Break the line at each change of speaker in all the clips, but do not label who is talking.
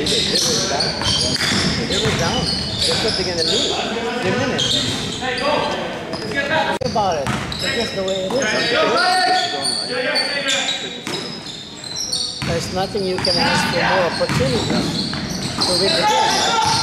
It. They were down. They were down. What they're gonna lose. They're minutes. Think about it. Just the way it is. There's nothing you can ask for more opportunities to win.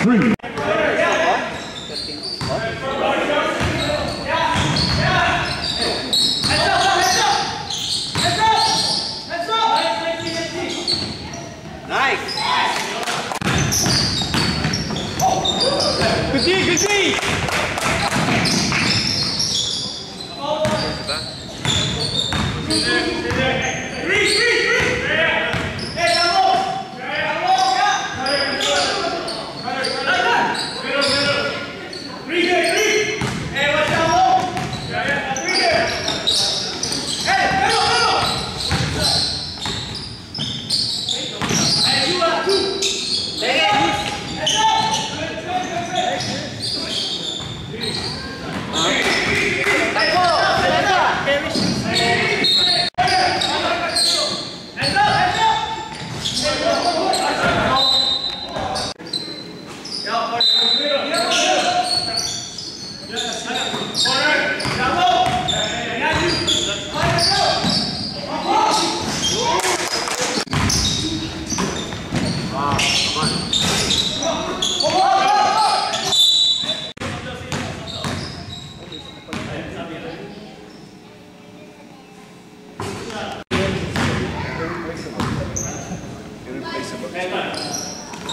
Three.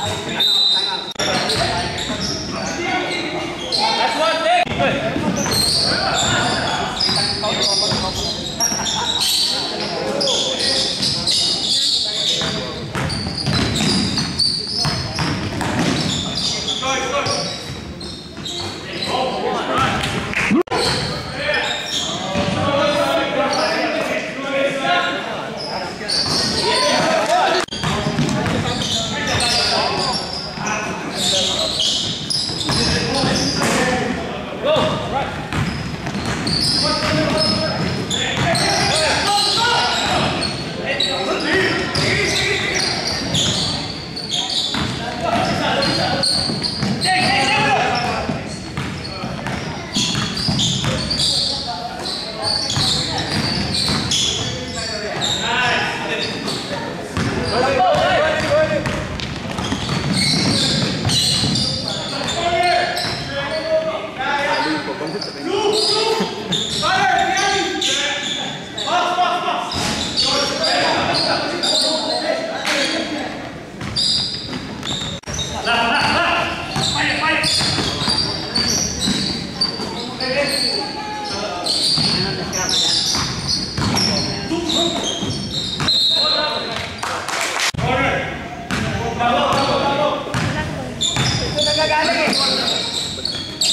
Gracias.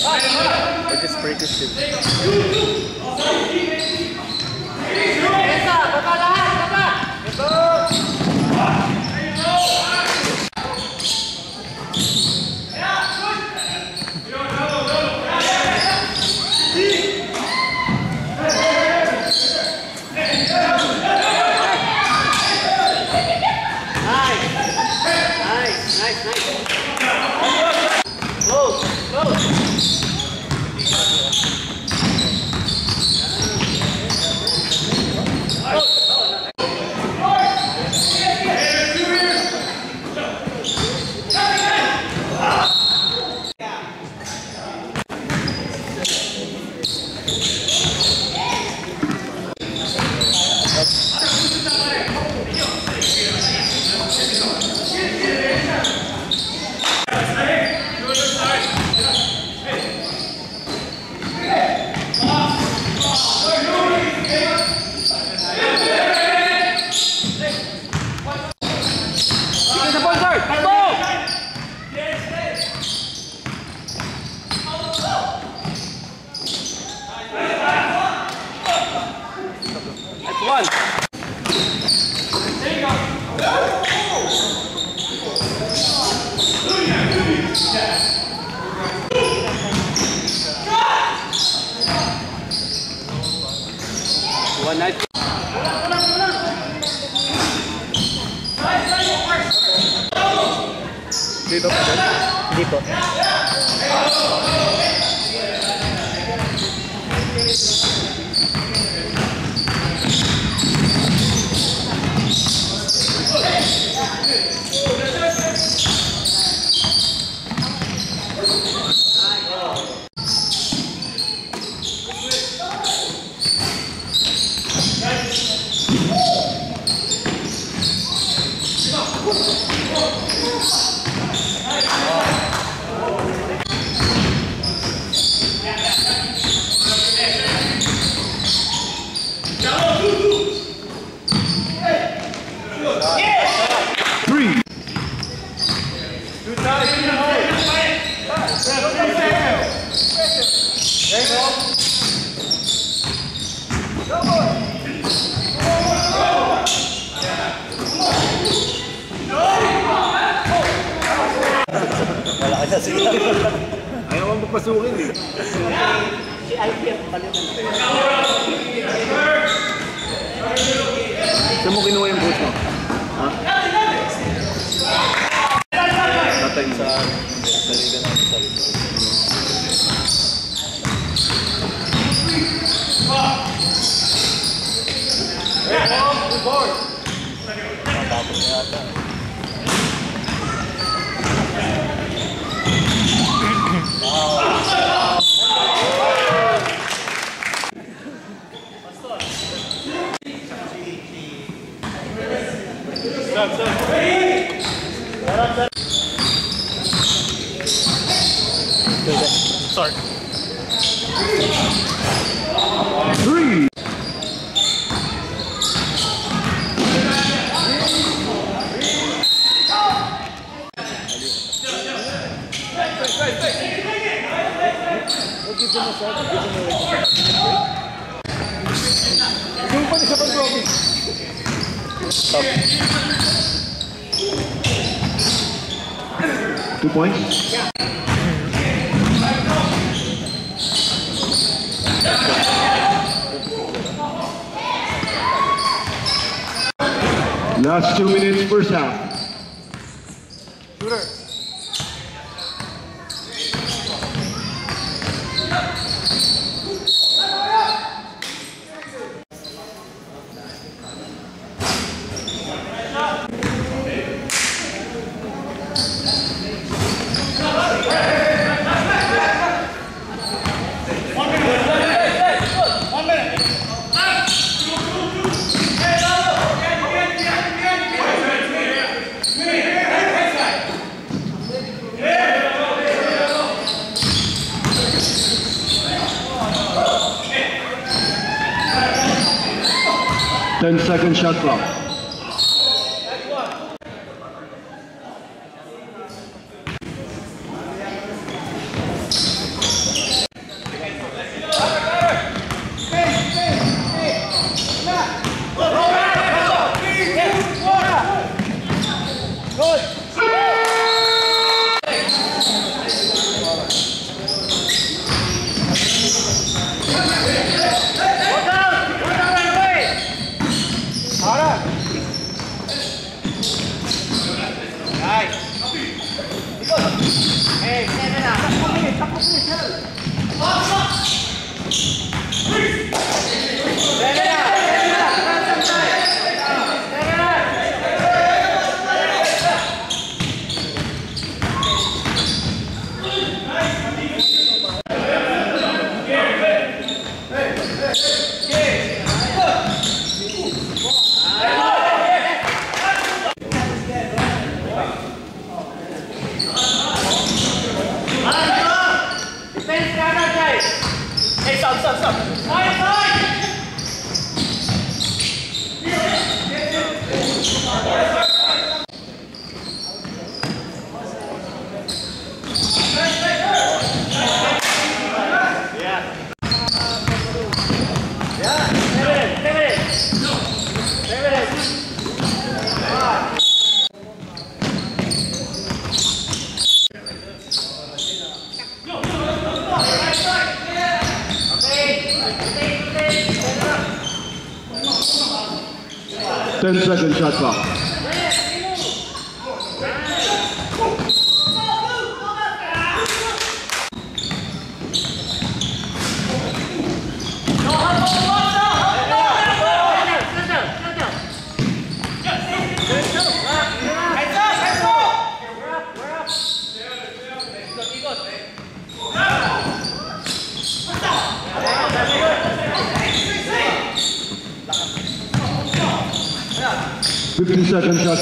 I just practiced it.
Three.
Wala ka na sila.
Ayaw mo papasukin eh.
Si IPF pala.
Saan mo kinuha yung coach mo? Ha? Tatay.
Sa, sa
Points. Last two minutes, first half.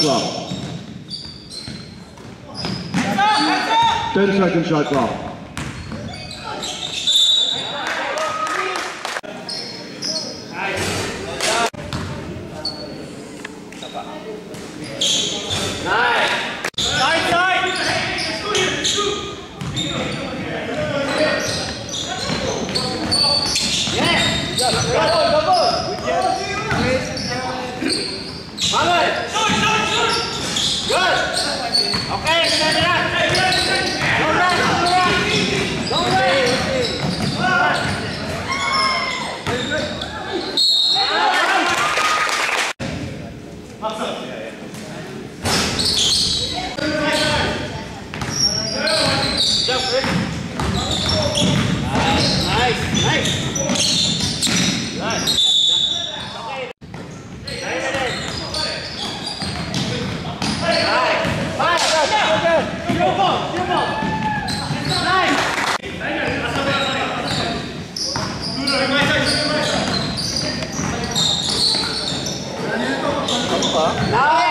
shot clock. shot clock.
Huh? No.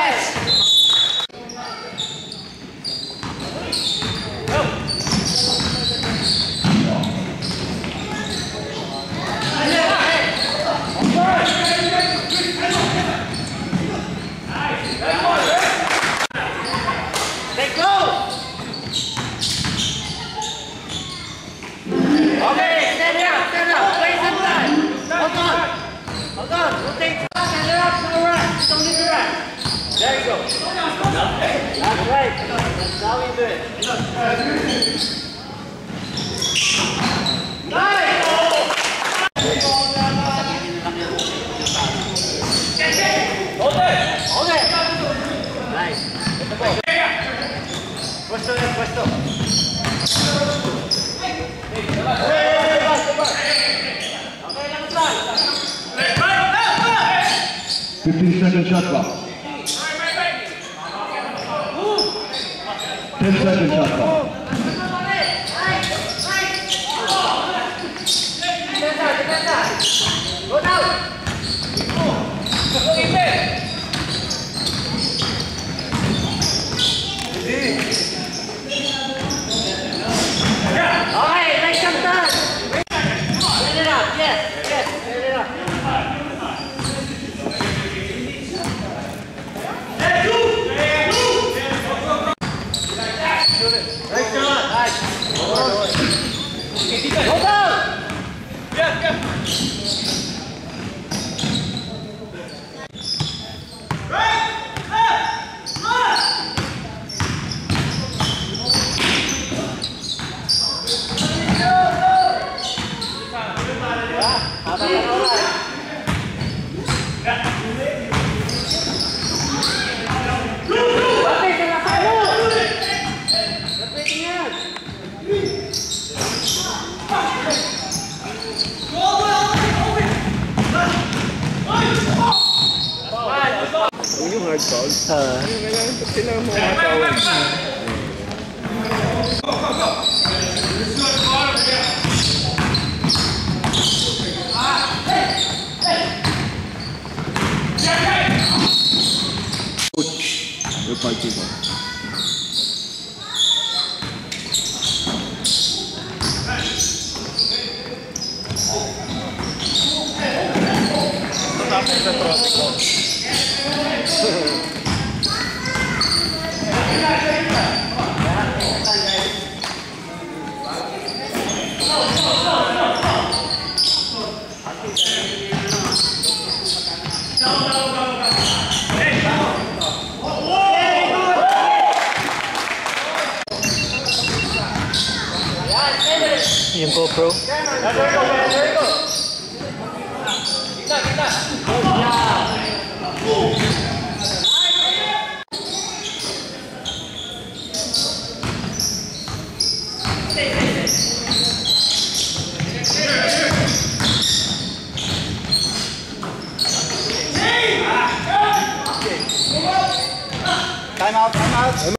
There you go. That's right. That's how we do it. Nice! Hold! Nice.
Fifteen second shot clock.
めっちゃ出ち
ゃった。
Ah.
É melhor porque
não pai te
vai. Tá.
Time out,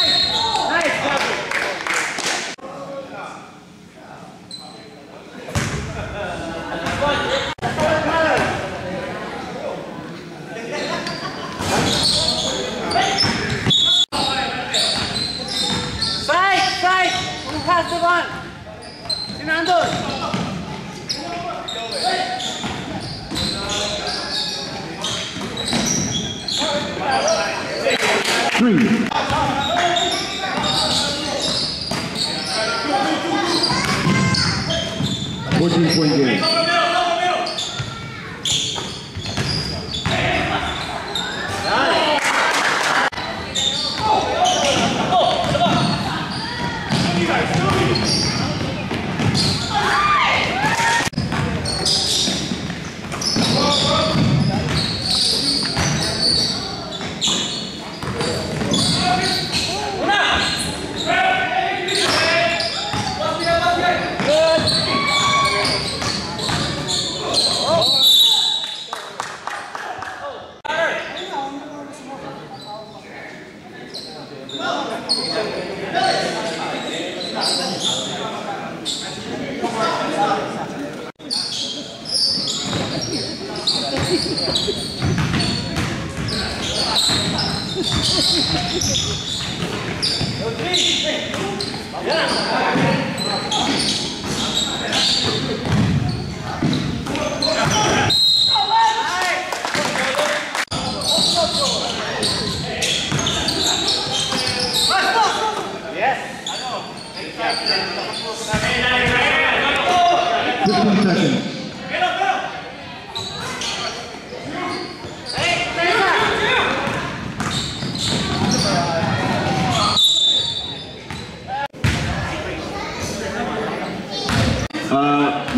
いで。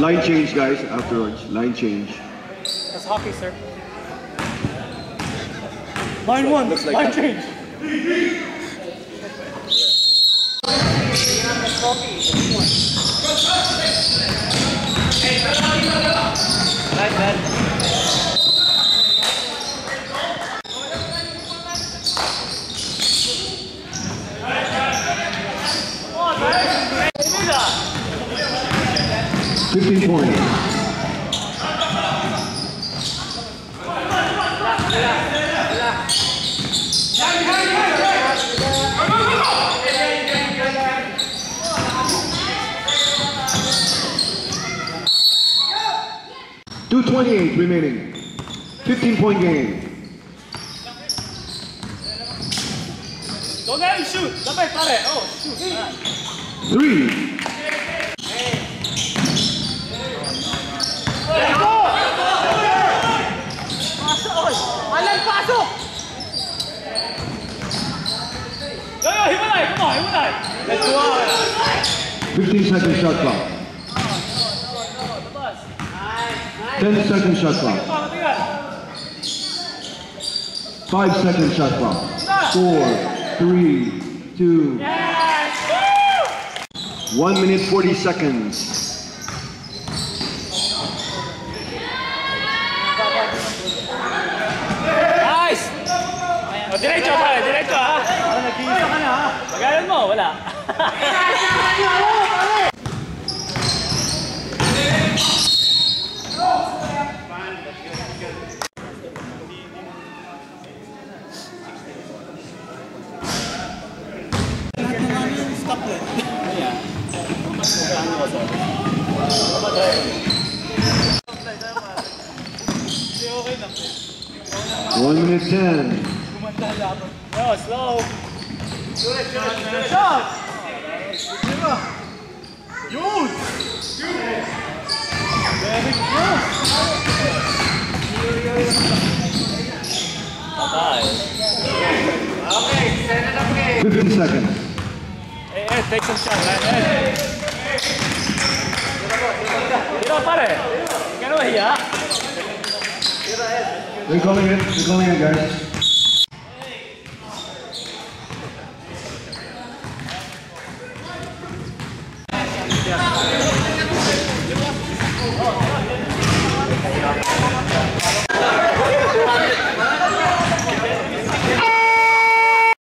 Line change, guys. Afterwards, line change.
That's hockey, sir. Line one,
looks like
line
that.
change.
Nice, man.
15 points. Two twenty-eight remaining. Fifteen-point game.
Don't let him shoot. Somebody got it. Oh, shoot.
Three.
Hiwalay. Come on, hiwalay. Let's go.
15 second shot clock. 10 second shot clock.
Pangatigan.
5 second shot clock. 4, 3, 2,
Yes! Woo!
1 minute 40 seconds.
Nice! O, diretso, pare. Nag-iisa ka na, ha? Pagalan mo, wala.
One minute 10.
Yo, slow.
15 seconds.
Hey, Ed, take some shots, man. Ed. Tira pare. Get over here.
They're calling it. They're calling it, guys.